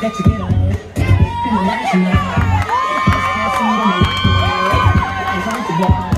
that you get on. The